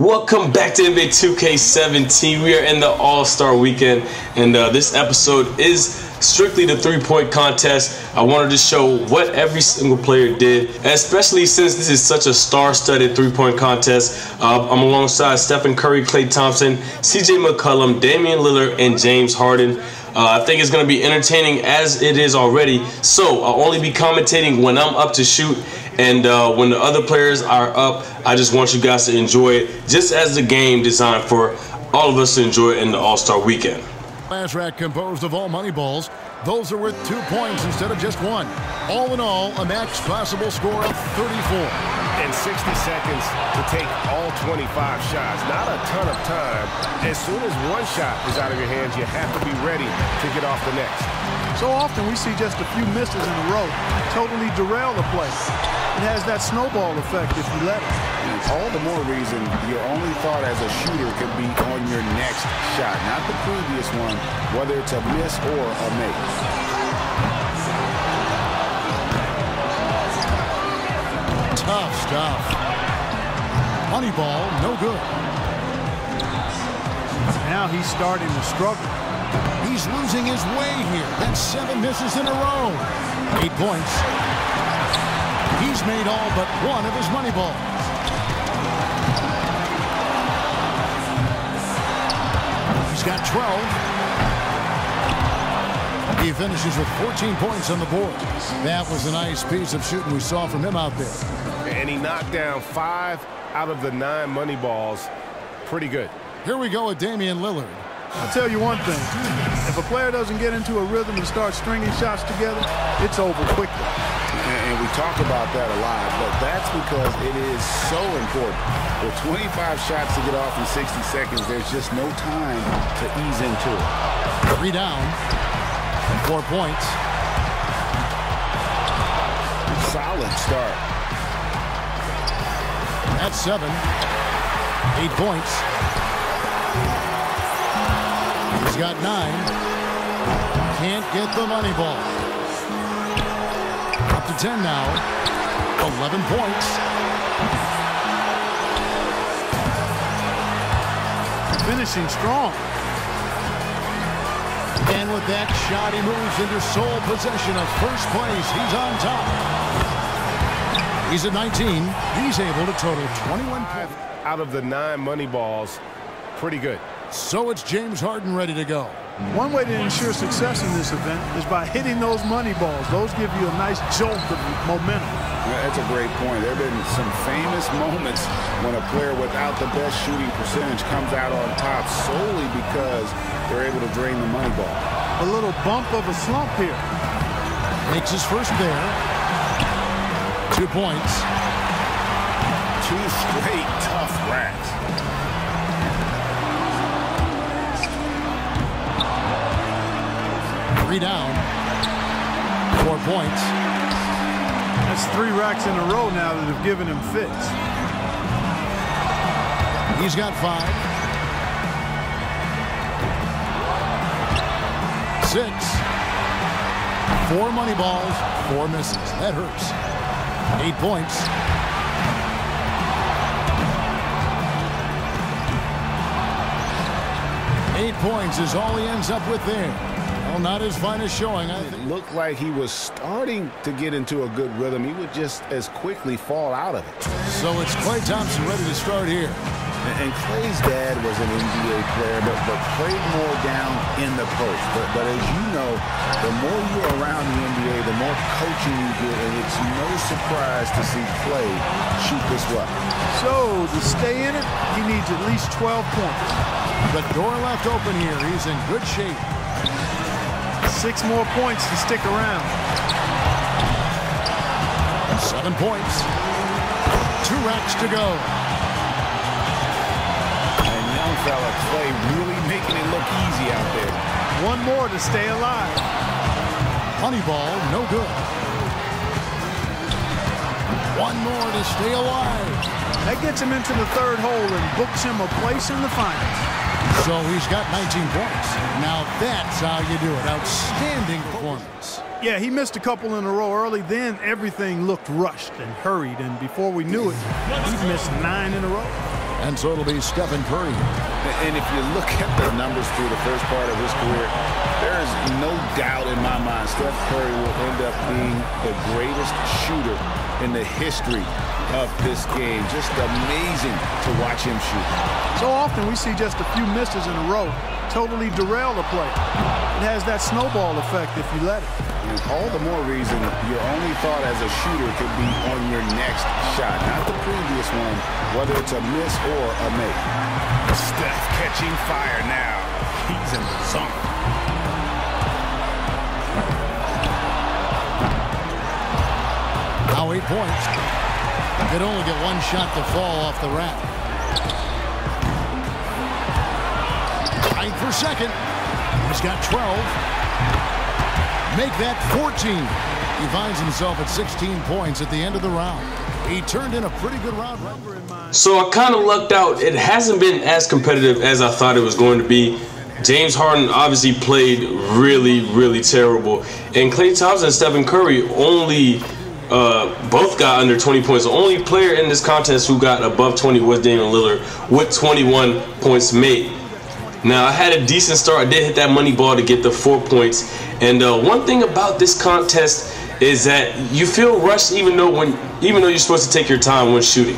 Welcome back to NBA 2K17. We are in the All Star weekend, and uh, this episode is strictly the three point contest. I wanted to show what every single player did, especially since this is such a star studded three point contest. Uh, I'm alongside Stephen Curry, Klay Thompson, CJ McCollum, Damian Lillard, and James Harden. Uh, I think it's going to be entertaining as it is already. So I'll only be commentating when I'm up to shoot. And uh, when the other players are up, I just want you guys to enjoy it just as the game designed for all of us to enjoy it in the All Star weekend. Last rack composed of all money balls. Those are worth two points instead of just one. All in all, a max possible score of 34 and 60 seconds to take all 25 shots. Not a ton of time. As soon as one shot is out of your hands, you have to be ready to get off the next. So often we see just a few misses in a row totally derail the play. It has that snowball effect if you let it. all the more reason your only thought as a shooter could be on your next shot, not the previous one, whether it's a miss or a make. Tough stuff. Moneyball, no good. Now he's starting to struggle. He's losing his way here. That's seven misses in a row. Eight points. He's made all but one of his money balls. He's got 12. He finishes with 14 points on the board. That was a nice piece of shooting we saw from him out there and he knocked down five out of the nine money balls. Pretty good. Here we go with Damian Lillard. I'll tell you one thing. If a player doesn't get into a rhythm and start stringing shots together, it's over quickly. And we talk about that a lot, but that's because it is so important. With 25 shots to get off in 60 seconds, there's just no time to ease into it. Three down, four points. Solid start. That's seven. Eight points. He's got nine. Can't get the money ball. Up to 10 now. 11 points. Finishing strong. And with that shot, he moves into sole possession of first place. He's on top. He's at 19. He's able to total 21 points. Out of the nine money balls, pretty good. So it's James Harden ready to go. One way to ensure success in this event is by hitting those money balls. Those give you a nice jolt of momentum. That's a great point. There have been some famous moments when a player without the best shooting percentage comes out on top solely because they're able to drain the money ball. A little bump of a slump here. Makes his first there. Two points. Two straight tough racks. Three down. Four points. That's three racks in a row now that have given him fits. He's got five. Six. Four money balls, four misses. That hurts. Eight points. Eight points is all he ends up with there. Well, not his finest showing. I think. It looked like he was starting to get into a good rhythm. He would just as quickly fall out of it. So it's Klay Thompson ready to start here. And Klay's dad was an NBA player, but, but played more down in the post. But, but as you know, the more you're around the NBA, the more coaching you get, and it's no surprise to see Klay shoot this well. So to stay in it, he needs at least 12 points. The door left open here. He's in good shape. Six more points to stick around. Seven points. Two racks to go And young fella, Klay, really making it look easy out there. One more to stay alive. Moneyball, no good. One more to stay alive. That gets him into the third hole and books him a place in the finals. So he's got 19 points. Now that's how you do it. Outstanding performance. Yeah, he missed a couple in a row early. Then everything looked rushed and hurried. And before we knew it, he missed nine in a row. And so it'll be Stephen Curry. And if you look at the numbers through the first part of his career, there is no doubt in my mind Steph Curry will end up being the greatest shooter in the history of this game. Just amazing to watch him shoot. So often we see just a few misses in a row totally derail the play. It has that snowball effect if you let it. And all the more reason your only thought as a shooter could be on your next shot, not the previous one, whether it's a miss or a make. Steph catching fire now. He's in the zone. Eight points. Could only get one shot to fall off the rack. Tied for second. He's got 12 make that 14. He finds himself at 16 points at the end of the round. He turned in a pretty good round. So I kind of lucked out. It hasn't been as competitive as I thought it was going to be. James Harden obviously played really, really terrible. And Klay Thompson and Stephen Curry only uh, both got under 20 points. The only player in this contest who got above 20 was Damian Lillard with 21 points made. Now I had a decent start. I did hit that money ball to get the four points. And uh, one thing about this contest is that you feel rushed even though when even though you're supposed to take your time when shooting.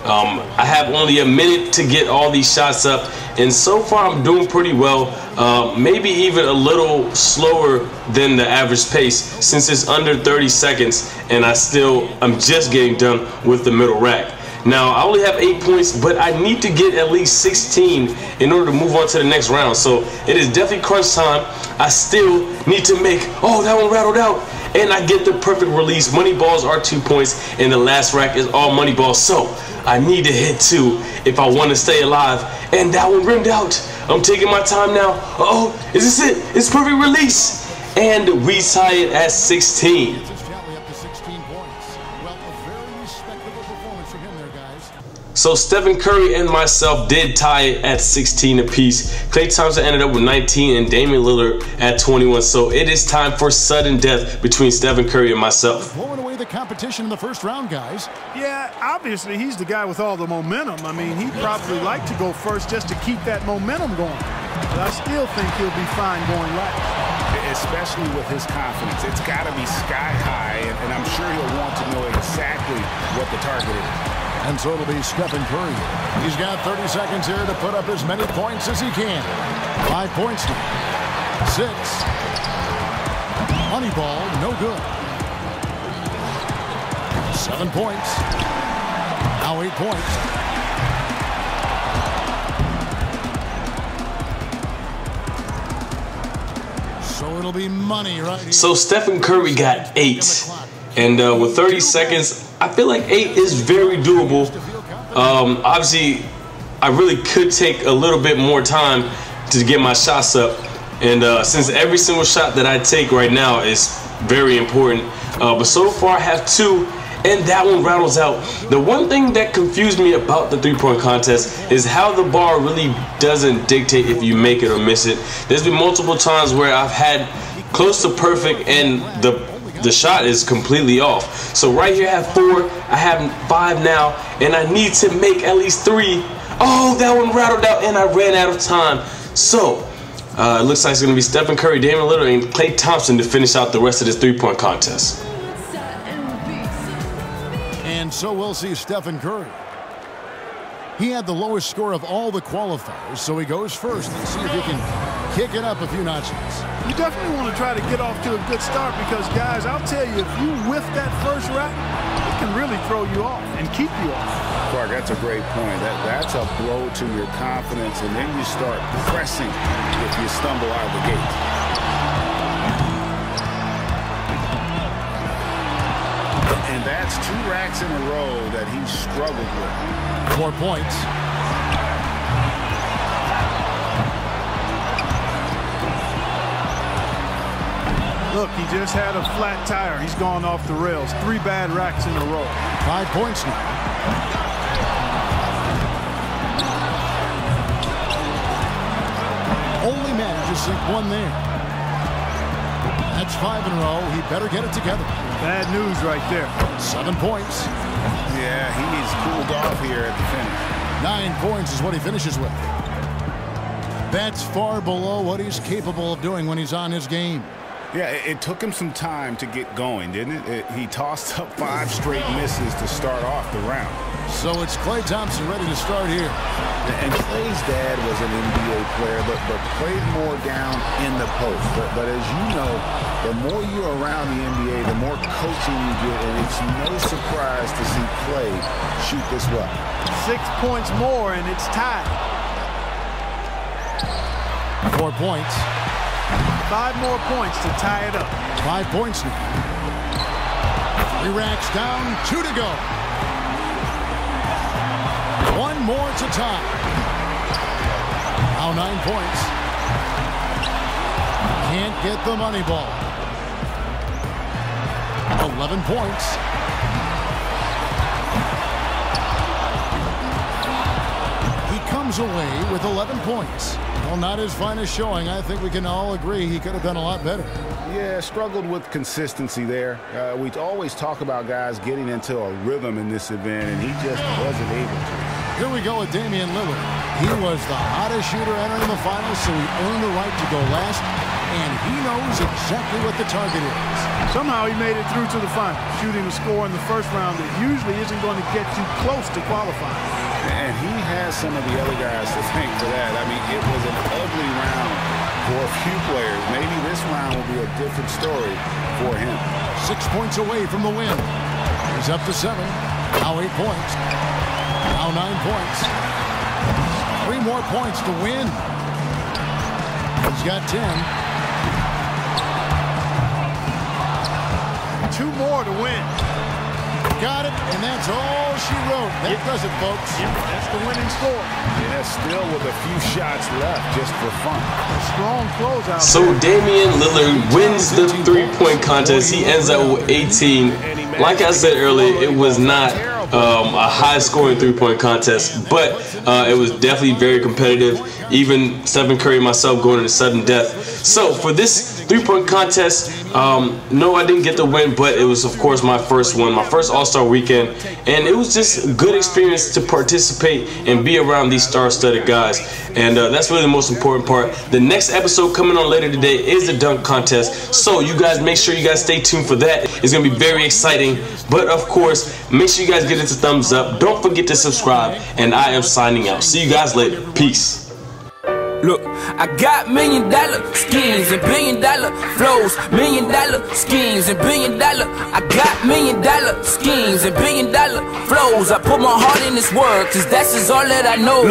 Um, I have only a minute to get all these shots up, and so far I'm doing pretty well. Uh, maybe even a little slower than the average pace since it's under 30 seconds, and I still I'm just getting done with the middle rack. Now, I only have eight points, but I need to get at least 16 in order to move on to the next round. So it is definitely crunch time. I still need to make, oh, that one rattled out. And I get the perfect release. Money balls are two points, and the last rack is all money balls. So I need to hit two if I want to stay alive. And that one rimmed out. I'm taking my time now. Uh oh, is this it? It's perfect release. And we tie it at 16. So Stephen Curry and myself did tie it at 16 apiece. Klay Thompson ended up with 19 and Damian Lillard at 21. So it is time for sudden death between Stephen Curry and myself. Blowing away the competition in the first round, guys. Yeah, obviously he's the guy with all the momentum. I mean, he'd probably like to go first just to keep that momentum going. But I still think he'll be fine going last especially with his confidence. It's got to be sky high, and, and I'm sure he'll want to know exactly what the target is. And so it'll be Stephen Curry. He's got 30 seconds here to put up as many points as he can. Five points now. Six. Money ball, no good. Seven points. Now eight points. So it'll be money right here. So Stephen Curry got eight. And uh, with 30 seconds, I feel like eight is very doable. Um, obviously, I really could take a little bit more time to get my shots up. And uh, since every single shot that I take right now is very important, uh, but so far I have two, and that one rattles out. The one thing that confused me about the three-point contest is how the bar really doesn't dictate if you make it or miss it. There's been multiple times where I've had close to perfect and the the shot is completely off. So right here I have four, I have five now, and I need to make at least three. Oh, that one rattled out and I ran out of time. So, uh, it looks like it's going to be Stephen Curry, Damian Lillard, and Klay Thompson to finish out the rest of this three-point contest. And so we'll see Stephen Curry. He had the lowest score of all the qualifiers, so he goes first. Let's see if he can kick it up a few notches you definitely want to try to get off to a good start because, guys, I'll tell you, if you whiff that first rack, it can really throw you off and keep you off. Clark, that's a great point. That That's a blow to your confidence, and then you start pressing if you stumble out of the gate. And that's two racks in a row that he struggled with. Four points. Look, he just had a flat tire. He's gone off the rails. Three bad racks in a row. Five points now. Only manages to sink one there. That's five in a row. He better get it together. Bad news right there. Seven points. Yeah, he needs cooled off here at the finish. Nine points is what he finishes with. That's far below what he's capable of doing when he's on his game. Yeah, it, it, took him some time to get going, didn't it? it? He tossed up five straight misses to start off the round. So it's Klay Thompson ready to start here. And Klay's dad was an NBA player, but, but played more down in the post. But, but as you know, the more you're around the NBA, the more coaching you get, and it's no surprise to see Klay shoot this well. Six points more, and it's tied. Four points. Five more points to tie it up. Five points now. Three racks down, two to go. One more to tie. Now nine points. Can't get the money ball. 11 points. Comes away with 11 points. Well, not his finest showing. I think we can all agree he could have done a lot better. Yeah, struggled with consistency there. Uh, we always talk about guys getting into a rhythm in this event, and he just wasn't able to. Here we go with Damian Lillard. He was the hottest shooter entering the finals, so he earned the right to go last, and he knows exactly what the target is. Somehow he made it through to the final, shooting a score in the first round that usually isn't going to get you close to qualifying. And he has some of the other guys to thank for that. I mean, it was an ugly round for a few players. Maybe this round will be a different story for him. Six points away from the win. He's up to seven. Now eight points. Now nine points. Three more points to win. He's got ten. Two more to win. Got it, and that's all she wrote. That yep. does it, folks. Yep, that's the winning score. Yeah, still with a few shots left just for fun. A strong closeout. So Damian Lillard wins the three-point contest. He ends up with 18. Like I said earlier, it was not um, a high-scoring three-point contest, but uh, it was definitely very competitive. Even Stephen Curry and myself going to sudden death. So for this three-point contest, um, no, I didn't get the win, but it was of course my first one, my first All-Star weekend, and it was just a good experience to participate and be around these star-studded guys, and uh, that's really the most important part. The next episode coming on later today is the dunk contest, so you guys make sure you guys stay tuned for that. It's gonna be very exciting, but of course, make sure you guys get it a thumbs up. Don't forget to subscribe, and I am signing out. See you guys later. Peace. I got million dollar schemes and billion dollar flows, million dollar schemes and billion dollar. I got million dollar schemes and billion dollar flows. I put my heart in this work, cause that's just all that I know. Look.